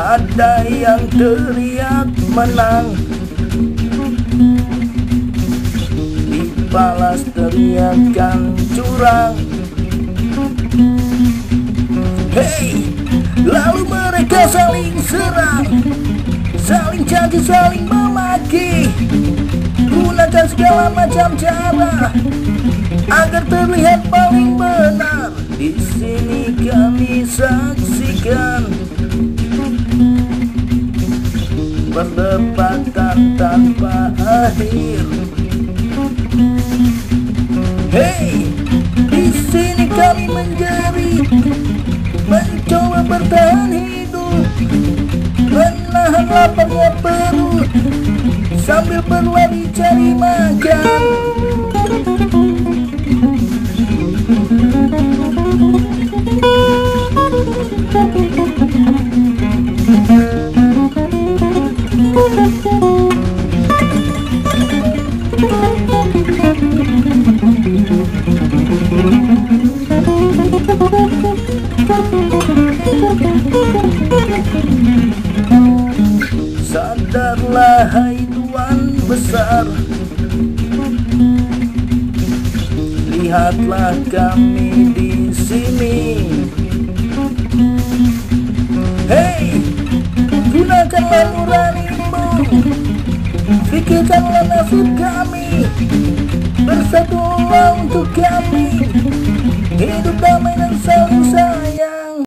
Ada yang teriak menang. Dibalas teriakan curang. Hei, lalu mereka saling serang Caci, saling memaki. Gunakan segala macam cara Agar terlihat paling benar. Di sini kami saksikan Perdebatan tanpa akhir. Hei, di sini kami menjerit mencoba bertahan hidup. Menahan lapangnya perut sambil berlari cari makan Sadarlah hai besar. Lihatlah kami di sini. Hei, gunakanlah nuranimu. Pikirkanlah nasib kami. Bersatulah untuk kami